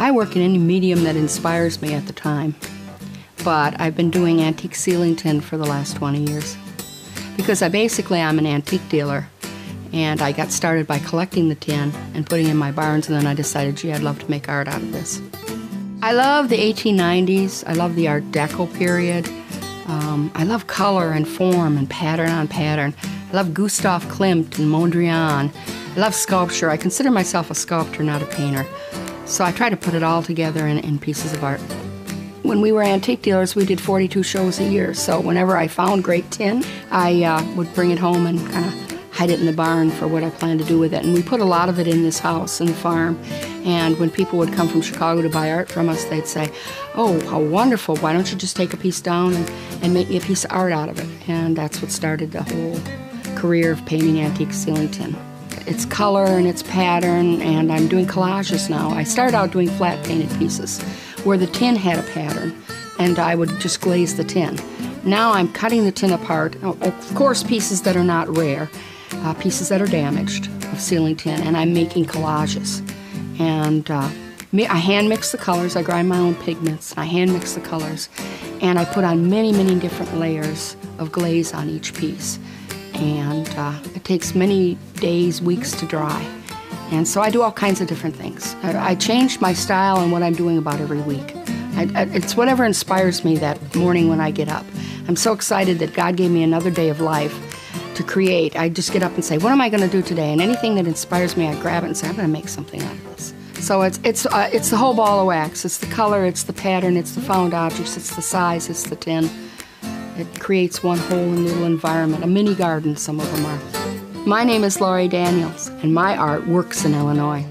I work in any medium that inspires me at the time, but I've been doing antique ceiling tin for the last 20 years because I basically I'm an antique dealer and I got started by collecting the tin and putting in my barns and then I decided gee I'd love to make art out of this. I love the 1890s. I love the Art Deco period. Um, I love color and form and pattern on pattern. I love Gustav Klimt and Mondrian. I love sculpture. I consider myself a sculptor, not a painter. So I try to put it all together in, in pieces of art. When we were antique dealers, we did 42 shows a year. So whenever I found great tin, I uh, would bring it home and kind of hide it in the barn for what I plan to do with it. And we put a lot of it in this house, and the farm. And when people would come from Chicago to buy art from us, they'd say, Oh, how wonderful. Why don't you just take a piece down and, and make me a piece of art out of it? And that's what started the whole career of painting antique ceiling tin its color and its pattern, and I'm doing collages now. I started out doing flat painted pieces where the tin had a pattern, and I would just glaze the tin. Now I'm cutting the tin apart, of course, pieces that are not rare, uh, pieces that are damaged of ceiling tin, and I'm making collages. And uh, I hand mix the colors, I grind my own pigments, I hand mix the colors, and I put on many, many different layers of glaze on each piece and uh, it takes many days, weeks to dry. And so I do all kinds of different things. I, I change my style and what I'm doing about every week. I, I, it's whatever inspires me that morning when I get up. I'm so excited that God gave me another day of life to create. I just get up and say, what am I going to do today? And anything that inspires me, I grab it and say, I'm going to make something out of this. So it's it's uh, it's the whole ball of wax. It's the color, it's the pattern, it's the found objects, it's the size, it's the tin. It creates one whole little environment, a mini garden, some of them are. My name is Lori Daniels, and my art works in Illinois.